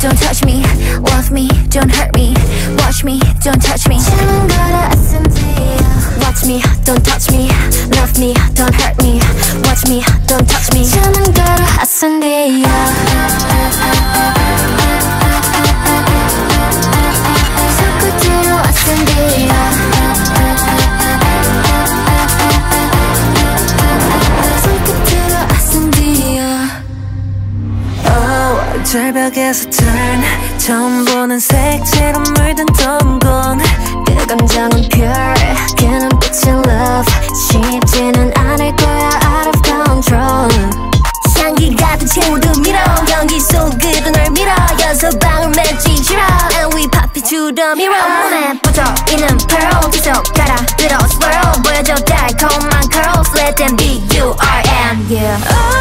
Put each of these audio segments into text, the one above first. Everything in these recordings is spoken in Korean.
don't touch me. Love me, don't hurt me. Watch me, don't touch me. Watch me, don't touch me. Love me, don't hurt me. Watch me, don't touch me. 절벽에서 turn 처음 보는 색채로 물든 동공 그 감정은 pure 그 눈빛은 love 쉽지는 않을 거야 out of control 향기 같은 친구들 밀어 연기 속으로 널 밀어 여섯 방울 맺지 싫어 And we pop it to the mirror 온몸에 뻗어 있는 pearl 계속 갈아 들어 swirl 보여줘 달콤한 curls let them be you are and you Oh,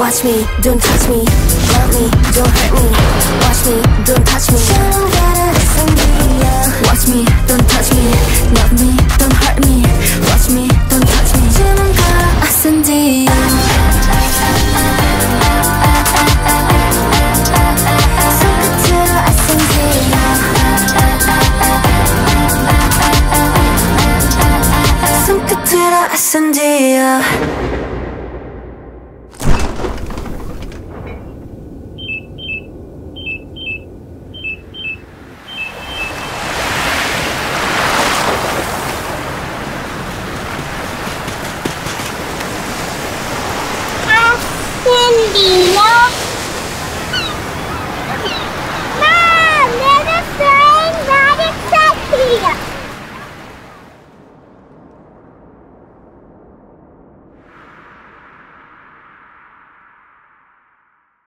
Watch me, don't touch me. Love me, don't hurt me. Watch me, don't touch me. You don't gotta listen. Candy.